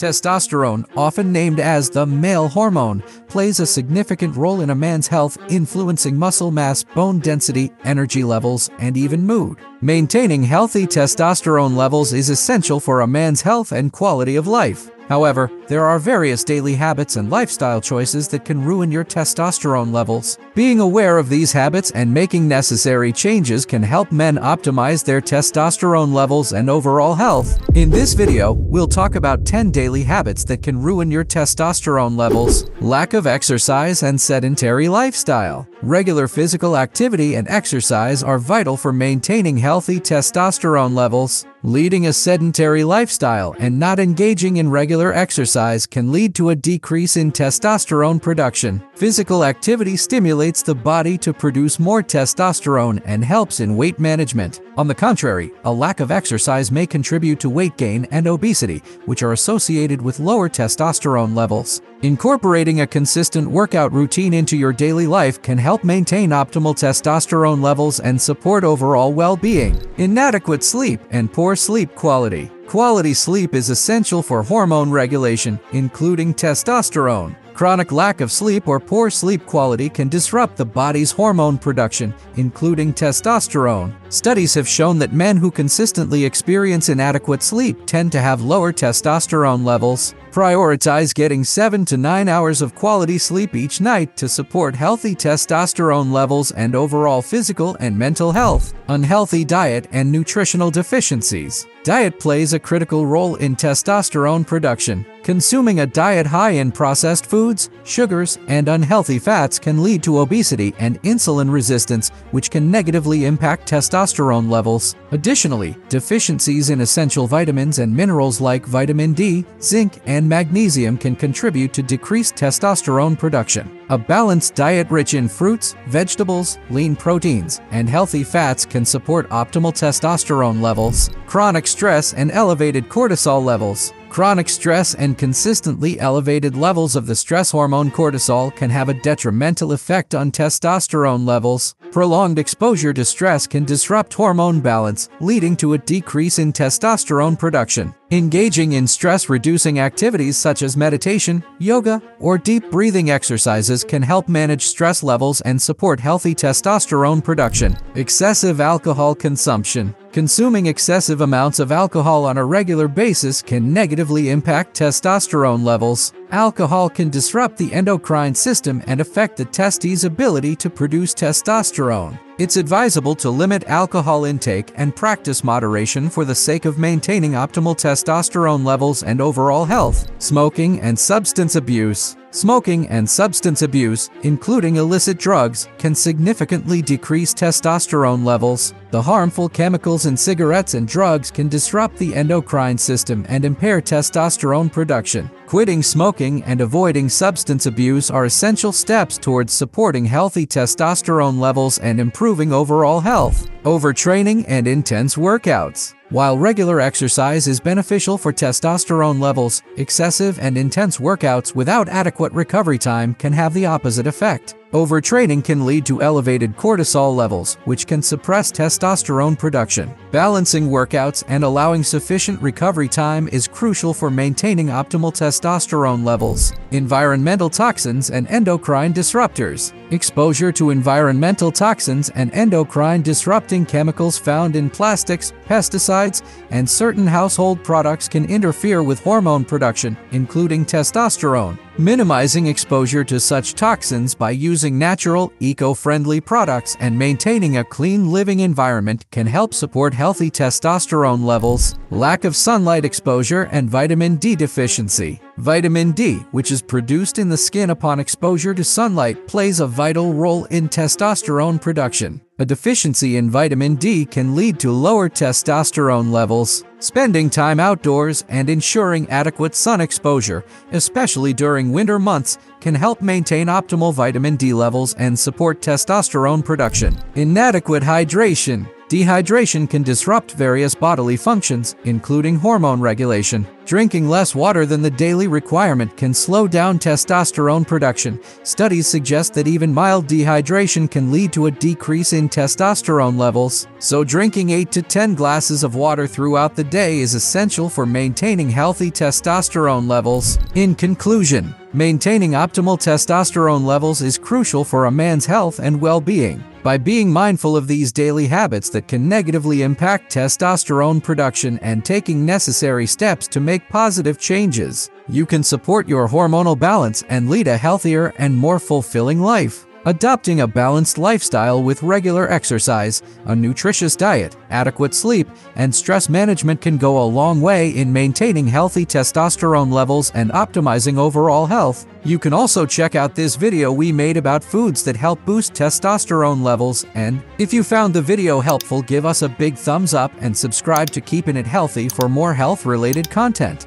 Testosterone, often named as the male hormone, plays a significant role in a man's health, influencing muscle mass, bone density, energy levels, and even mood. Maintaining healthy testosterone levels is essential for a man's health and quality of life. However, there are various daily habits and lifestyle choices that can ruin your testosterone levels. Being aware of these habits and making necessary changes can help men optimize their testosterone levels and overall health. In this video, we'll talk about 10 daily habits that can ruin your testosterone levels, lack of exercise and sedentary lifestyle. Regular physical activity and exercise are vital for maintaining healthy testosterone levels. Leading a sedentary lifestyle and not engaging in regular exercise can lead to a decrease in testosterone production. Physical activity stimulates the body to produce more testosterone and helps in weight management. On the contrary, a lack of exercise may contribute to weight gain and obesity, which are associated with lower testosterone levels. Incorporating a consistent workout routine into your daily life can help maintain optimal testosterone levels and support overall well-being. Inadequate sleep and poor sleep quality. Quality sleep is essential for hormone regulation, including testosterone. Chronic lack of sleep or poor sleep quality can disrupt the body's hormone production, including testosterone. Studies have shown that men who consistently experience inadequate sleep tend to have lower testosterone levels. Prioritize getting 7 to 9 hours of quality sleep each night to support healthy testosterone levels and overall physical and mental health. Unhealthy diet and nutritional deficiencies. Diet plays a critical role in testosterone production. Consuming a diet high in processed foods, sugars, and unhealthy fats can lead to obesity and insulin resistance, which can negatively impact testosterone levels. Additionally, deficiencies in essential vitamins and minerals like vitamin D, zinc, and magnesium can contribute to decreased testosterone production. A balanced diet rich in fruits, vegetables, lean proteins, and healthy fats can support optimal testosterone levels. Chronic stress and elevated cortisol levels. Chronic stress and consistently elevated levels of the stress hormone cortisol can have a detrimental effect on testosterone levels. Prolonged exposure to stress can disrupt hormone balance, leading to a decrease in testosterone production. Engaging in stress-reducing activities such as meditation, yoga, or deep breathing exercises can help manage stress levels and support healthy testosterone production. Excessive alcohol consumption. Consuming excessive amounts of alcohol on a regular basis can negatively impact testosterone levels. Alcohol can disrupt the endocrine system and affect the testes' ability to produce testosterone. It's advisable to limit alcohol intake and practice moderation for the sake of maintaining optimal testosterone levels and overall health. Smoking and substance abuse. Smoking and substance abuse, including illicit drugs, can significantly decrease testosterone levels. The harmful chemicals in cigarettes and drugs can disrupt the endocrine system and impair testosterone production. Quitting smoking and avoiding substance abuse are essential steps towards supporting healthy testosterone levels and improving overall health. Overtraining and intense workouts. While regular exercise is beneficial for testosterone levels, excessive and intense workouts without adequate recovery time can have the opposite effect. Overtraining can lead to elevated cortisol levels, which can suppress testosterone production. Balancing workouts and allowing sufficient recovery time is crucial for maintaining optimal testosterone levels. Environmental toxins and endocrine disruptors. Exposure to environmental toxins and endocrine disrupting chemicals found in plastics, pesticides, and certain household products can interfere with hormone production, including testosterone. Minimizing exposure to such toxins by using natural, eco-friendly products and maintaining a clean living environment can help support healthy testosterone levels. Lack of sunlight exposure and vitamin D deficiency. Vitamin D, which is produced in the skin upon exposure to sunlight, plays a vital role in testosterone production. A deficiency in vitamin D can lead to lower testosterone levels. Spending time outdoors and ensuring adequate sun exposure, especially during winter months, can help maintain optimal vitamin D levels and support testosterone production. Inadequate hydration Dehydration can disrupt various bodily functions, including hormone regulation. Drinking less water than the daily requirement can slow down testosterone production. Studies suggest that even mild dehydration can lead to a decrease in testosterone levels. So drinking 8 to 10 glasses of water throughout the day is essential for maintaining healthy testosterone levels. In conclusion, maintaining optimal testosterone levels is crucial for a man's health and well-being. By being mindful of these daily habits that can negatively impact testosterone production and taking necessary steps to make positive changes, you can support your hormonal balance and lead a healthier and more fulfilling life. Adopting a balanced lifestyle with regular exercise, a nutritious diet, adequate sleep, and stress management can go a long way in maintaining healthy testosterone levels and optimizing overall health. You can also check out this video we made about foods that help boost testosterone levels and if you found the video helpful give us a big thumbs up and subscribe to Keeping It Healthy for more health related content.